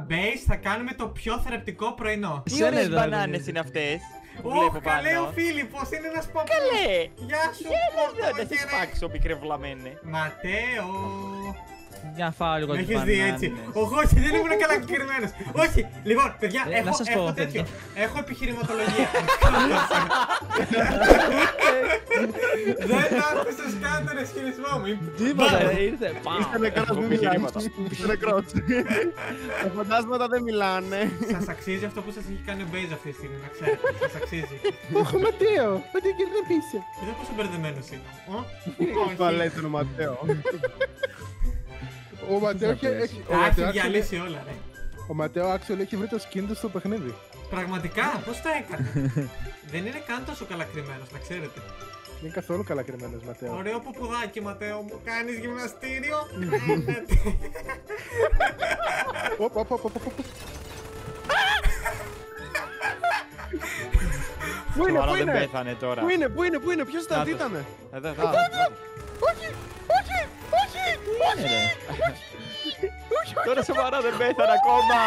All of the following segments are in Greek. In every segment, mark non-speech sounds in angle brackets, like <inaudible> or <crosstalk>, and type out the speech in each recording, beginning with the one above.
Μπέις, θα κάνουμε το πιο θρεπτικό πρωινό. Τι Σένα ωραίες εδώ, μπανάνες παιδί. είναι αυτές που Ω, βλέπω καλέ ο πάνω. Φίλιππος, είναι ένας παππούς. Καλέ! Γεια σου, Έλα εδώ να σε παππούγερε. σπάξω πικρεβλαμένε. Ματέο. Για φάω λίγο Με τις έχεις δει έτσι. μπανάνες. Όχι, όχι, δεν ήμουν καλά συγκεκριμένος. Όχι, λοιπόν, παιδιά, Ε, έχω, να σας πω, έχω τέτοιο. παιδιά. Έχω επιχειρηματολογία. <laughs> Δεν άκουσες καν τον ισχυρισμό μου. Τίποτα, ήρθε. Πάω. Είστε νεκρός, Έχω μην μιλάς. επιχειρήματα. Είστε νεκρός. Τα φαντάσματα δεν μιλάνε. Σας αξίζει αυτό που σας έχει κάνει ο Μπέιζ αυτή τη στιγμή, να ξέρετε. Σας αξίζει. Όχι, Ματέο. Ματέο και δεν πείσε. Εδώ πόσο μπερδεμένος είναι. Ω, Το όχι. λέει τον Ματέο. Ο Ματέο έχει... έχει- ο Τα έχει Ματέο actually- διαλύσει όλα, ρε. Ο Ματέο actually έχει βρει το skin του στο παιχνίδι. Πραγματικά, πώς το έκανε; <laughs> Δεν είναι καν τόσο καλά κρυμμένος, να ξέρετε. Δεν είναι καθόλου καλά κρυμμένος Ματέο. Ωραίο ποπουδάκι, Ματέο μου. Κάνεις γυμναστήριο. <laughs> Οπ, οπ, οπ, οπ, οπ. Πού είναι, Τώρα πού δεν είναι, πέθανε τώρα. πού είναι, πού είναι, πού είναι, ποιος ήταν, τι Κάτω. ήτανε. Εδώ, εδώ. Τώρα σοβαρά δεν πέθανε ακόμα.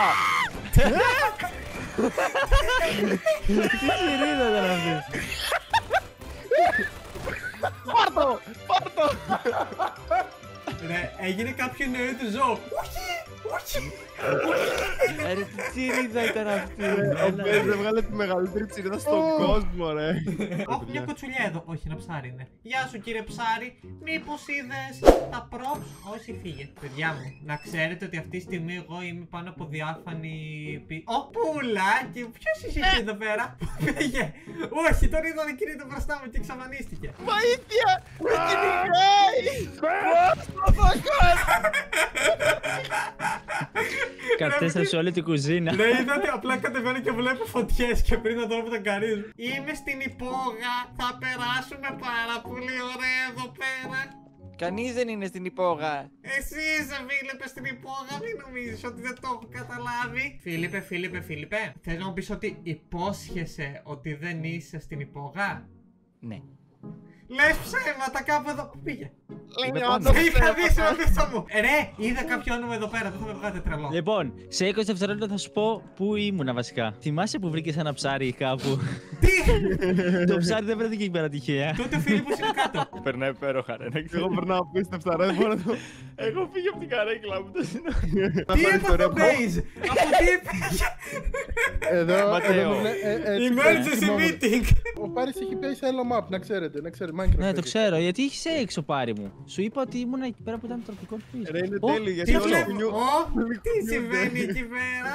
Τι σιρίδα ήταν αυτή. πάρτο, πάρτο. Ρε, έγινε κάποιο νέο του ζώο. Όχι, όχι. Ε, ρε, τι τσιρίδα ήταν αυτή. Ο Μπέζ έβγαλε τη μεγαλύτερη τσιρίδα στον Ω. κόσμο, ρε. Έχω μια κοτσουλιά εδώ. Όχι, ένα ψάρι είναι. Γεια σου κύριε ψάρι. Μήπως είδες τα props; Όχι, φύγε. Παιδιά μου, να ξέρετε ότι αυτή τη στιγμή εγώ είμαι πάνω από διάφανη. πι- Ω, πουλάκι. Ποιος είσαι εκεί εδώ πέρα; Πού Πήγε. Όχι, τον είδα να κινείται μπροστά μου και εξαφανίστηκε. Βοήθεια, με κυνηγάει. <laughs> Κατέστρεψε όλη την κουζίνα. Ναι, είδα ότι απλά κατεβαίνω και βλέπω φωτιές και πριν να δω που τον καρίζουν. Είμαι στην υπόγα. Θα περάσουμε πάρα πολύ ωραία εδώ πέρα. Κανείς δεν είναι στην υπόγα. Εσύ είσαι Φίλιππε στην υπόγα, μην νομίζεις ότι δεν το έχω καταλάβει. Φίλιππε, Φίλιππε, Φίλιππε, θες να μου πεις ότι υπόσχεσαι ότι δεν είσαι στην υπόγα; Ναι. Λες ψέματα κάπου εδώ. Πού πήγε. Είμαι Λέω, πάνω. το Σε είχα δει ψέματα. σε πίσω μου. Ε, Ρε, είδα κάποιο όνομα εδώ πέρα, δεν θα με βγάλετε τρελό. Λοιπόν, σε 20 δευτερόλεπτα θα σου πω πού ήμουνα βασικά. Θυμάσαι που βρήκες ένα ψάρι κάπου; Τι! το ψάρι δεν βρέθηκε εκεί πέρα τυχαία. Τότε ο Φίλιππος είναι κάτω. Περνάει υπέροχα, ρε. να Εγώ ξέρεις. περνάω απίστευτα, ρε, δεν μπορώ να το... Έχω φύγει από την καρέκλα μου. το συγγνώμη. Να Τι πάρεις έπαθε ιστορία ο από- Μπέιζ, από τι πήγε. Εδώ, Ματέο. εδώ, ε, ε, έτσι, Emergency θυμόμαι. meeting. Ο Πάρης έχει πει σε άλλο map, να ξέρετε, να ξέρετε, Minecraft. Ναι, το έχει. ξέρω, γιατί είχες έξω πάρει μου. Σου είπα ότι ήμουν εκεί πέρα που ήταν τροπικό quiz. Ρε, είναι Ω, τέλειο, γιατί Τι όλα βλέπω, κουνιού- Ω, τι κουνιούνται. συμβαίνει εκεί πέρα;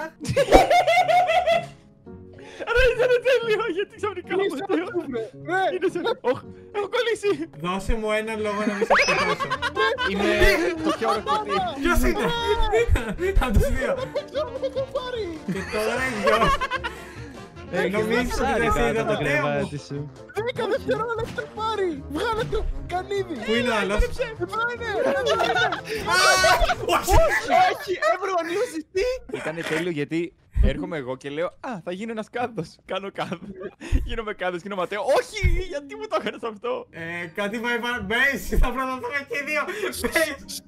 Ρε, ήταν τέλειο, γιατί ξαφνικά μου Είσαι τέλειο. αυτό, βρε. Ρε, Είναι σε... Οχ, έχω κολλήσει. Δώσε μου έναν λόγο να μην σε σκοτώσω. Είναι το πιο ωραίο κουτί. Ποιος είναι; Από τους δύο. ξέρω που το έχω πάρει; Και τώρα γιος. Έχεις νομίζεις ένα ότι ψάρι δεν σε κάτω είδα από το ποτέ μου; κρεβάτι σου. Δέκα δευτερόλεπτα το πάρει. Βγάλε το κανίδι. Πού είναι ο άλλος; Εδώ είναι, εδώ είναι. Όχι! Όχι, έπρεπε να νιώσεις τι. Ήταν τέλειο γιατί έρχομαι εγώ και λέω Α, θα γίνω ένας κάδος. Κάνω κάδο. Γίνομαι κάδος, γίνω ματέο. Όχι, γιατί μου το έκανες αυτό; Ε, κάτι πάει πάρα... Μπέις, θα προδοθούμε και οι δύο. Μπέις.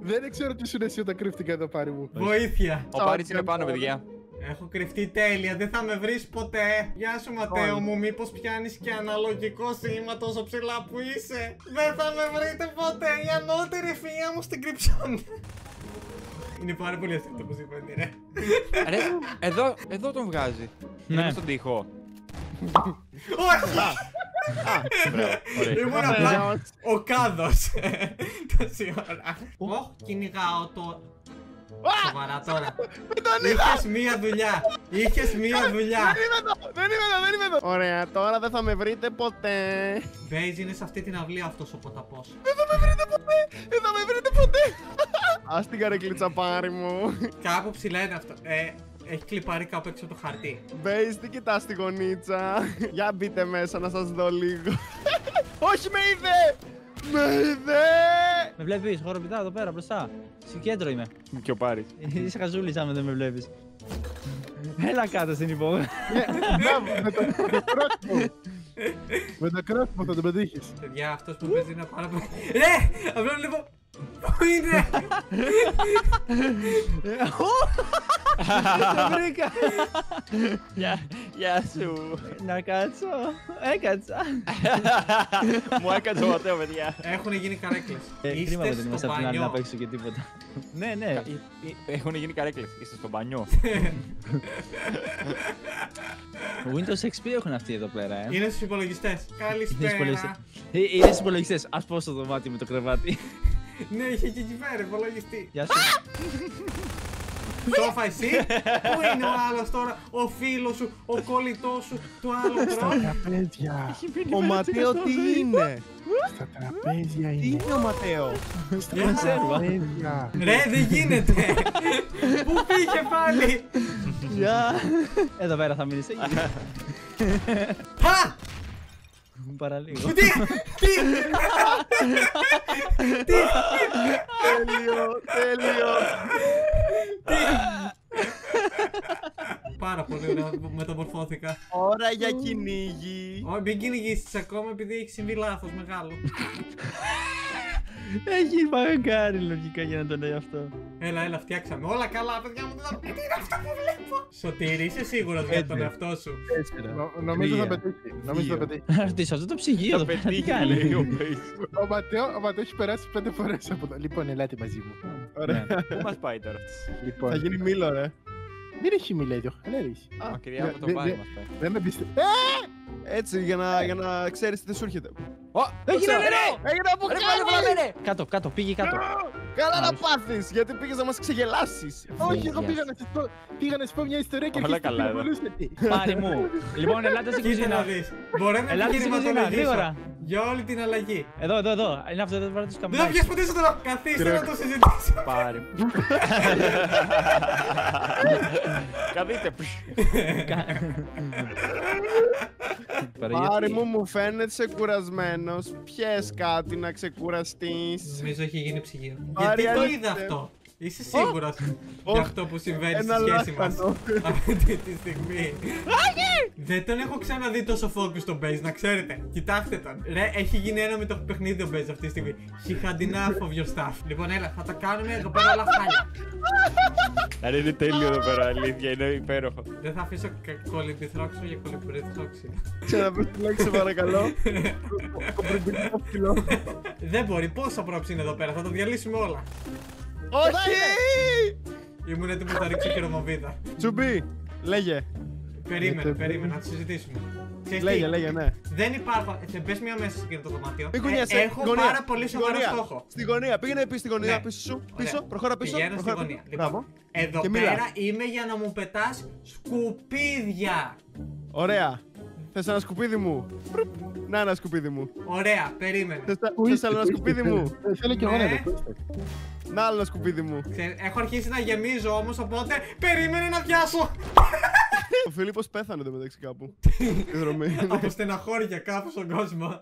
Δεν ξέρω τι σου είναι εσύ όταν κρύφτηκα εδώ πάρει μου. Βοήθεια. Ο Πάρης είναι πάνω, παιδιά. Έχω κρυφτεί τέλεια, δεν θα με βρεις ποτέ. Γεια σου Ματέο μου, μήπως πιάνεις και αναλογικό σήμα τόσο ψηλά που είσαι; Δεν θα με βρείτε ποτέ, η ανώτερη ευφυΐα μου στην κρυψώνη. Είναι πάρα πολύ αστείο αυτό που συμβαίνει, ρε. Ρε, εδώ, εδώ τον βγάζει. Ναι. Είναι στον τοίχο. Όχι! Μπράβο, ωραία. Ήμουν απλά ο κάδος. Τόση ώρα. Ωχ, κυνηγάω το... Σοβαρά τώρα. Είχες μία δουλειά. Είχες μία δουλειά. Δεν είμαι εδώ, δεν είμαι εδώ, δεν είμαι εδώ. Ωραία, τώρα δεν θα με βρείτε ποτέ. Μπέιζ είναι σε αυτή την αυλή αυτός ο ποταπός. Δεν θα με βρείτε ποτέ. Δεν θα με βρείτε ποτέ. Ας την καρεκλίτσα πάρει μου. Κάπου ψηλά είναι αυτό. Ε, έχει κλιπάρει κάπου έξω από το χαρτί. Μπέις, τι κοιτάς τη γωνίτσα. Για μπείτε μέσα να σας δω λίγο. Όχι, με είδε. Με είδε. Με βλέπεις, χοροπηδάω εδώ πέρα μπροστά. Στο κέντρο είμαι. Και ο Πάρης. Είσαι χαζούλης άμα δεν με βλέπεις. Έλα κάτω στην υπόγεια. Ναι, Μπράβο, με το με το κρόκιμο. Με το κρόκιμο θα τον πετύχεις. Παιδιά, αυτός που παίζει είναι πάρα πολύ. Ρε! Απλά βλέπω. Πού είναι! <laughs> <laughs> <laughs> Το βρήκα. Γεια, γεια σου. Να κάτσω. Έκατσα. Μου έκανε το Ματέο, παιδιά. Έχουν γίνει καρέκλες. Ε, Κρίμα Είστε που δεν στο είμαστε απ' την άλλη να μπανιό. παίξω και τίποτα. Ναι, ναι. Ε, ε, Έχουν γίνει καρέκλες. Είστε στο μπανιό. Windows XP έχουν αυτοί εδώ πέρα, ε. Είναι στους υπολογιστές. Είναι στους υπολογιστές. Καλησπέρα. Ε, Είναι στους υπολογιστές. Ας πω στο δωμάτιο με το κρεβάτι. Ναι, είχε και εκεί πέρα υπολογιστή. Γεια σου. Σόφα εσύ. Πού είναι ο άλλος τώρα, ο φίλος σου, ο κολλητός σου, του άλλου τρόπου. Τραπέζια. Ο Ματέο τι είναι; Στα τραπέζια Τι είναι. είναι ο Ματέο; Για να- Σέρβα. Τραπέζια. Ρε, δεν γίνεται. Πού πήγε πάλι; Γεια. Εδώ πέρα θα μείνεις. έγινε. Χα! Παραλίγο. Τι, τι, <laughs> Τέλειο, τέλειο. Πάρα πολύ ωραία, μεταμορφώθηκα. Ώρα για κυνήγι. Όχι, μην κυνηγήσεις ακόμα επειδή έχει συμβεί λάθος μεγάλο. <laughs> Έχει μαγκάρι λογικά για να το λέει αυτό. Έλα, έλα, φτιάξαμε. Όλα καλά, παιδιά μου. δεν θα- Τι είναι αυτό που βλέπω; Σωτήρη, είσαι σίγουρος για τον Έτσι. εαυτό σου; Νο- Νομίζω θα Τρία. πετύχει. Νομίζω θα πετύχει. Να <laughs> ρωτήσω αυτό το ψυγείο Θα εδώ πέρα τι πετύχει, κάνει; λέει ο Μπέις. Ο Ματέο, ο Ματέος έχει περάσει πέντε φορές από εδώ. Λοιπόν, ελάτε μαζί μου. Ωραία. Πού μας πάει τώρα αυτός; Λοιπόν, Θα γίνει μήλο, ρε. Δεν έχει μιλέδιο. Ελέρης. Μακριά ναι, από το ναι, πάλι ναι. μας πάει. Δεν με πιστεύω. Έτσι, για να, για να ξέρεις τι δεν σου έρχεται. Ω, Έγινε ξέρω. νερό! Έγινε από Ρε πάλι βλαμμένε! Κάτω, κάτω, πήγε κάτω. Καλά να Άλος. πάθεις, γιατί πήγες να μας ξεγελάσεις. Όχι, εγώ Γεια πήγα να σας πω, πήγα να σας πω μια ιστορία και Όλα αρχίσατε καλά να εδώ. πυροβολούσατε. Πάρη μου. Λοιπόν, ελάτε στην Κοίτα να κουζίνα. δεις. Μπορώ να Ελάτε στην κουζίνα, επιχειρηματολογήσω γρήγορα. για όλη την αλλαγή. Εδώ, εδώ, εδώ. Είναι αυτό το βάρος τους Δεν θα καμπινάκι. πιάσει ποτέ στο τώρα. Καθίστε να το συζητήσουμε. Πάρε. <laughs> Καθίστε. <laughs> Πάρη μου, μου φαίνεται σε κουρασμένος. Πιες κάτι να ξεκουραστείς. Νομίζω έχει γίνει ψυγείο. Πάρε, Γιατί το αλήθεια. είδα αυτό. Είσαι σίγουρος Ω. για αυτό που συμβαίνει στη Ένα σχέση μας λάχανο. αυτή τη στιγμή; Δεν τον έχω ξαναδεί τόσο focus στον Base, να ξέρετε. Κοιτάξτε τον. Ρε, έχει γίνει ένα με το παιχνίδι ο Base αυτή τη στιγμή. He had enough of your stuff. Λοιπόν, έλα, θα τα κάνουμε εδώ πέρα όλα χάλια. Άρα είναι τέλειο εδώ πέρα, αλήθεια, είναι υπέροχο. Δεν θα αφήσω κολυμπηθρόξο για κολυμπηθρόξο. Ξαναπες τη λέξη, παρακαλώ. <laughs> Κομπριμπιλικό φιλό. Δεν μπορεί, πόσα πρόψη είναι εδώ πέρα, θα το διαλύσουμε όλα. Όχι! Ήμουν έτοιμο να ρίξω χειρομοβίδα. Τσουμπί, λέγε. Περίμενε, Γιατί- περίμενε, να το συζητήσουμε. Ξέρεις Λέγε, τι, λέγε, ναι. Δεν υπάρχουν. Ε, πες μία μέσα σε εκείνο το δωμάτιο. Μην Ε, κουνιέσαι. έχω στη γωνία, πάρα πολύ στη σοβαρό γωνία, στόχο. Στη γωνία, πήγαινε πίσω στη γωνία, Ναι. πίσω σου. Ωραία. Πίσω, προχώρα πίσω. Πηγαίνω στη προχώρα γωνία. πίσω. Λοιπόν, Μπράβο. εδώ Και πέρα μιλάς. είμαι για να μου πετάς σκουπίδια. Ωραία. Θες ένα σκουπίδι μου; Προυπ. Να ένα σκουπίδι μου. Ωραία, περίμενε. Θες, τα- Πού θες είστε, άλλο ένα πού είστε, σκουπίδι θέλω- μου; ε, Θέλω κι εγώ να Ναι. το πω. είστε. Να άλλο ένα σκουπίδι μου. Ξέρεις, έχω αρχίσει να γεμίζω όμως, οπότε περίμενε να πιάσω. Ο Φίλιππος πέθανε το μεταξύ κάπου. Στη δρομή. Από στεναχώρια κάπου στον κόσμο.